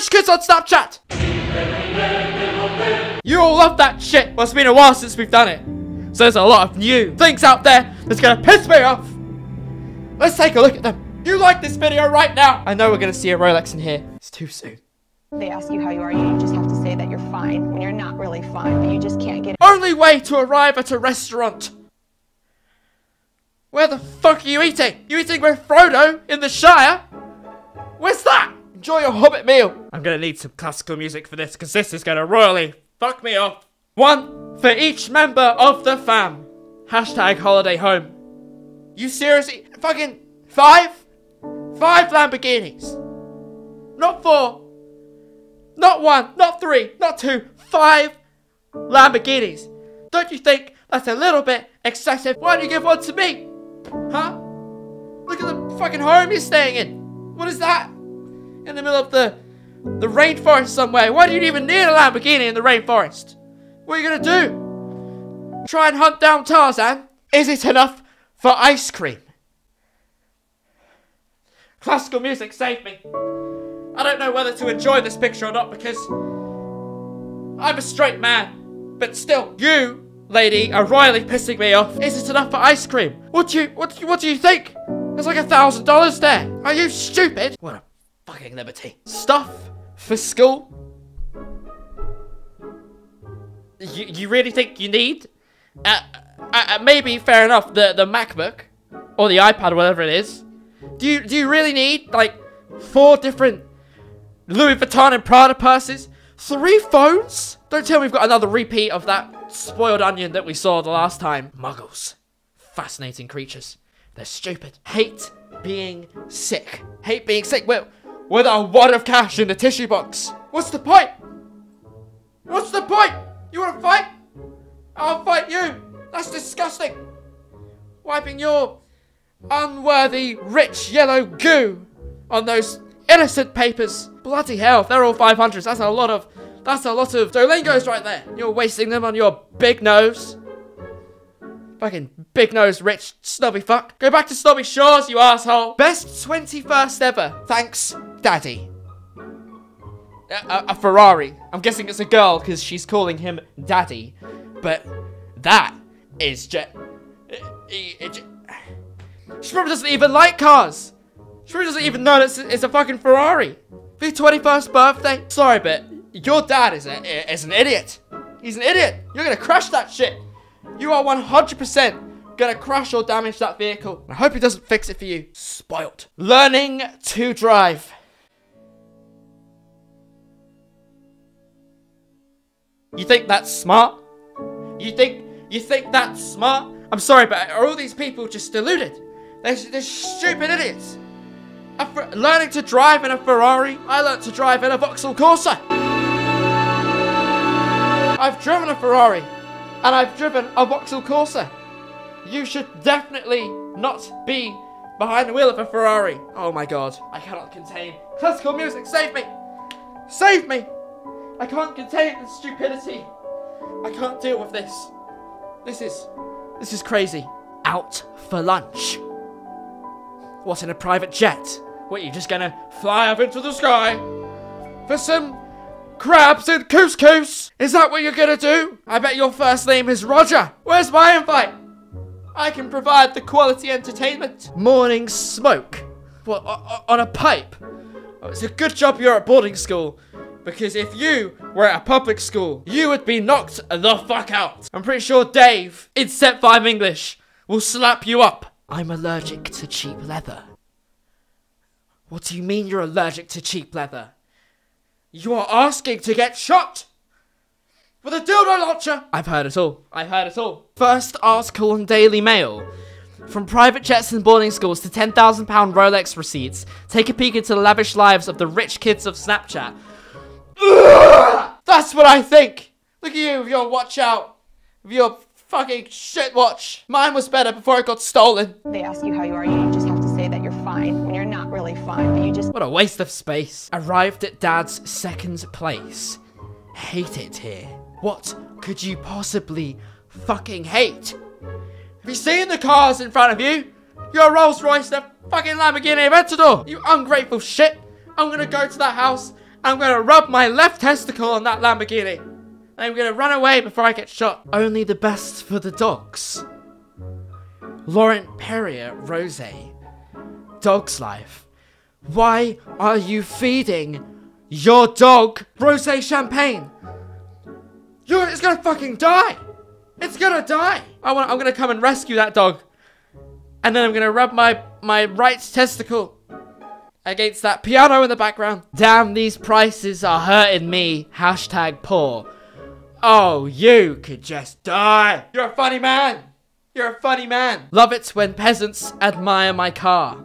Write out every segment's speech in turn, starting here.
rich kids on Snapchat. You all love that shit. Well, it's been a while since we've done it. So there's a lot of new things out there that's gonna piss me off. Let's take a look at them. You like this video right now? I know we're gonna see a Rolex in here. It's too soon. They ask you how you are, you just have to say that you're fine when you're not really fine, but you just can't get Only way to arrive at a restaurant. Where the fuck are you eating? You eating with Frodo in the Shire? Where's that? Enjoy your Hobbit meal. I'm gonna need some classical music for this because this is gonna royally fuck me off. One for each member of the fam. Hashtag holiday home. You seriously? Fucking five? Five Lamborghinis. Not four. Not one. Not three. Not two. Five Lamborghinis. Don't you think that's a little bit excessive? Why don't you give one to me? Huh? Look at the fucking home you're staying in. What is that? In the middle of the the rainforest somewhere. Why do you even need a Lamborghini in the rainforest? What are you gonna do? Try and hunt down Tarzan? Is it enough for ice cream? Classical music saved me. I don't know whether to enjoy this picture or not because I'm a straight man. But still, you, lady, are royally pissing me off. Is it enough for ice cream? What do you what do you, what do you think? There's like a thousand dollars there. Are you stupid? What a fucking liberty. Stuff for school? You, you really think you need? Uh, uh, uh, maybe fair enough. The the MacBook or the iPad, or whatever it is. Do you do you really need like four different Louis Vuitton and Prada purses? Three phones? Don't tell me we've got another repeat of that spoiled onion that we saw the last time. Muggles. Fascinating creatures. They're stupid. Hate being sick. Hate being sick with, with a wad of cash in the tissue box. What's the point? What's the point? You wanna fight? I'll fight you. That's disgusting. Wiping your unworthy rich yellow goo on those innocent papers. Bloody hell, they're all 500s, that's a lot of, that's a lot of Duolingos right there. You're wasting them on your big nose. Fucking big nose rich snobby fuck. Go back to Snobby Shores, you asshole. Best 21st ever. Thanks, Daddy. A, a, Ferrari. I'm guessing it's a girl because she's calling him Daddy. But that is just... She probably doesn't even like cars. She probably doesn't even know that it's, it's a fucking Ferrari. For your 21st birthday? Sorry, but your dad is, a, is an idiot. He's an idiot. You're gonna crash that shit. You are 100% gonna crash or damage that vehicle. I hope he doesn't fix it for you. Spoiled. Learning to drive. You think that's smart? You think you think that's smart? I'm sorry, but are all these people just deluded? They're, they're stupid idiots. learning to drive in a Ferrari, I learned to drive in a Vauxhall Corsa. I've driven a Ferrari, and I've driven a Vauxhall Corsa. You should definitely not be behind the wheel of a Ferrari. Oh my god, I cannot contain classical music. Save me! Save me! I can't contain the stupidity. I can't deal with this. This is, this is crazy. Out for lunch. What, in a private jet? What, are you just gonna fly up into the sky? For some crabs and couscous? Is that what you're gonna do? I bet your first name is Roger. Where's my invite? I can provide the quality entertainment. Morning smoke. What, on a pipe? Oh, it's a good job you're at boarding school. Because if you were at a public school, you would be knocked the fuck out. I'm pretty sure Dave, in Set 5 English, will slap you up. I'm allergic to cheap leather. What do you mean you're allergic to cheap leather? You are asking to get shot! With a dildo launcher! I've heard it all. I've heard it all. First article on Daily Mail. From private jets and boarding schools to £10,000 Rolex receipts, take a peek into the lavish lives of the rich kids of Snapchat. That's what I think. Look at you with your watch out. With your fucking shit watch. Mine was better before it got stolen. They ask you how you are, you just have to say that you're fine when you're not really fine, but you just- What a waste of space. Arrived at dad's second place. Hate it here. What could you possibly fucking hate? Have you seen the cars in front of you? Your Rolls Royce, the fucking Lamborghini Aventador. You ungrateful shit. I'm gonna go to that house I'm gonna rub my left testicle on that Lamborghini. And I'm gonna run away before I get shot. Only the best for the dogs. Laurent Perrier Rose. Dog's life. Why are you feeding your dog rose champagne? You're, it's gonna fucking die. It's gonna die. I want. I'm gonna come and rescue that dog, and then I'm gonna rub my my right testicle against that piano in the background. Damn, these prices are hurting me. Hashtag poor. Oh, you could just die. You're a funny man. You're a funny man. Love it when peasants admire my car.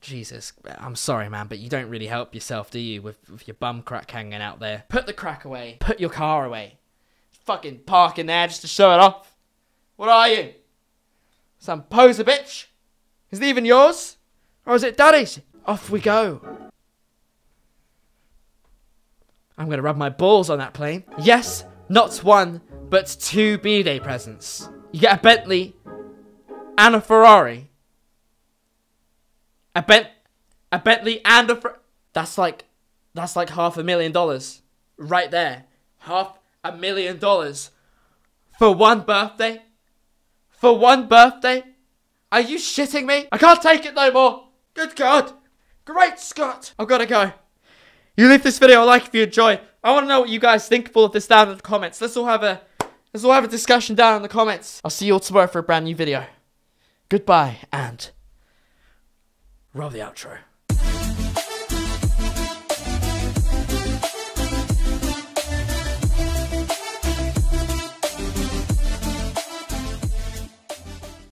Jesus, I'm sorry, man, but you don't really help yourself, do you, with, with your bum crack hanging out there? Put the crack away. Put your car away. Fucking park in there just to show it off. What are you? Some poser bitch? Is it even yours? Or is it daddy's? Off we go. I'm gonna rub my balls on that plane. Yes, not one, but two B-Day presents. You get a Bentley and a Ferrari. A Bent, a Bentley and a. Fer- that's like, that's like half a million dollars, right there. Half a million dollars for one birthday. For one birthday. Are you shitting me? I can't take it no more. Good God. Great Scott. I've got to go. You leave this video a like if you enjoy. I want to know what you guys think of all of this down in the comments. Let's all have a let's all have a discussion down in the comments. I'll see you all tomorrow for a brand new video. Goodbye and roll the outro.